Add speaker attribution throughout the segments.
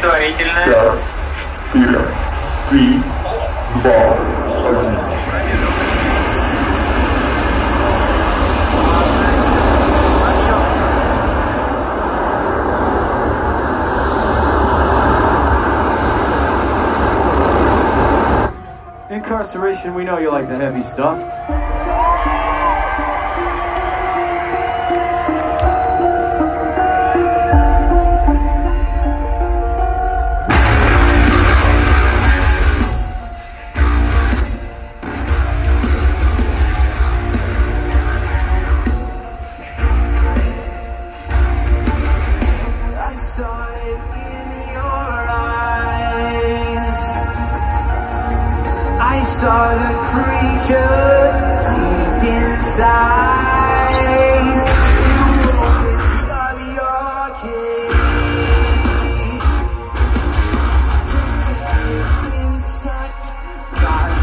Speaker 1: пять, четыре, три, два, один.
Speaker 2: Inkcarceration, we know you like the heavy stuff.
Speaker 3: The creature deep inside. You your cage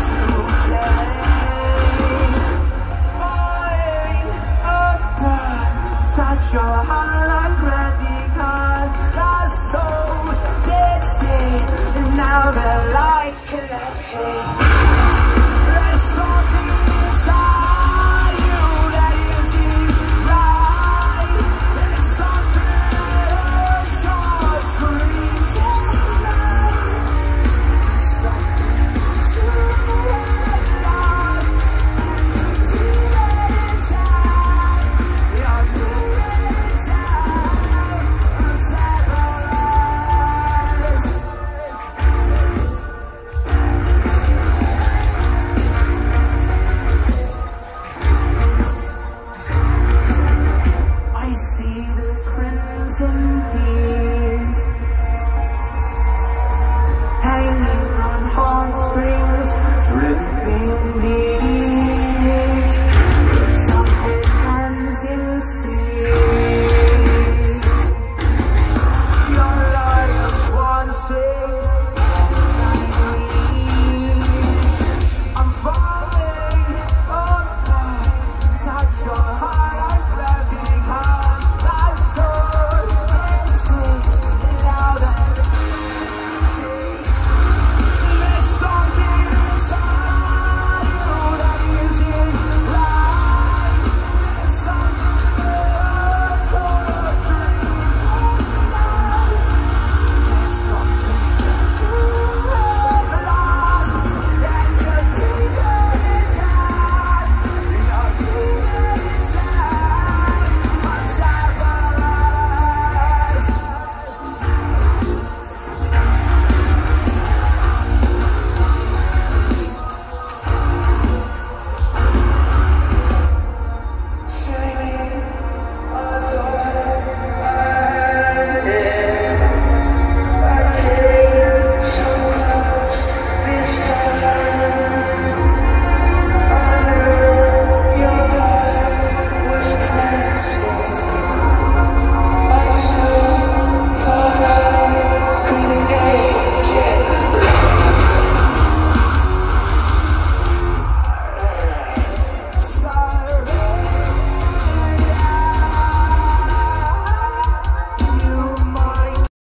Speaker 3: to. Falling apart, such a soul dancing, and now the light connecting.